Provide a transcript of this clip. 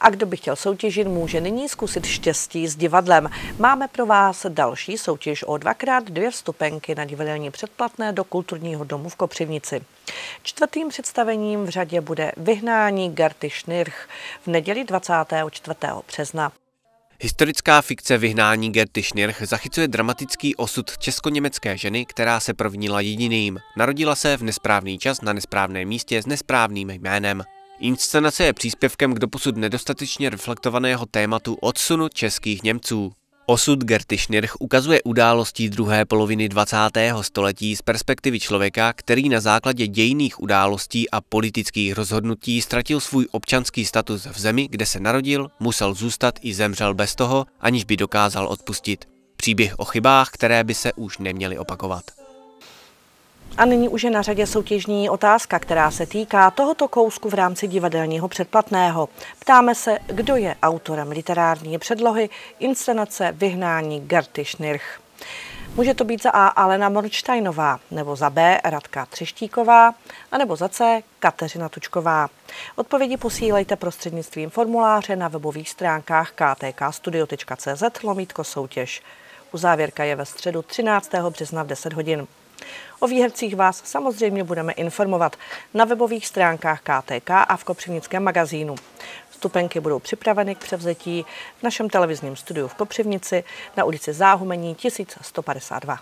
A kdo by chtěl soutěžit, může nyní zkusit štěstí s divadlem. Máme pro vás další soutěž o dvakrát dvě vstupenky na divadelní předplatné do kulturního domu v Kopřivnici. Čtvrtým představením v řadě bude Vyhnání Gerty Schnirch v neděli 24. března. Historická fikce Vyhnání Gerty Schnirch zachycuje dramatický osud česko-německé ženy, která se provnila jediným. Narodila se v nesprávný čas na nesprávném místě s nesprávným jménem. Inscenace je příspěvkem k doposud nedostatečně reflektovaného tématu odsunu českých Němců. Osud Gerty Schnirch ukazuje události druhé poloviny 20. století z perspektivy člověka, který na základě dějných událostí a politických rozhodnutí ztratil svůj občanský status v zemi, kde se narodil, musel zůstat i zemřel bez toho, aniž by dokázal odpustit. Příběh o chybách, které by se už neměly opakovat. A nyní už je na řadě soutěžní otázka, která se týká tohoto kousku v rámci divadelního předplatného. Ptáme se, kdo je autorem literární předlohy inscenace Vyhnání Gerty Schnirch. Může to být za A Alena Morčtajnová, nebo za B Radka Třeštíková, anebo za C Kateřina Tučková. Odpovědi posílejte prostřednictvím formuláře na webových stránkách ktkstudio.cz lomítko soutěž. Uzávěrka je ve středu 13. března v 10 hodin. O výhercích vás samozřejmě budeme informovat na webových stránkách KTK a v Kopřivnickém magazínu. Stupenky budou připraveny k převzetí v našem televizním studiu v Kopřivnici na ulici Záhumení 1152.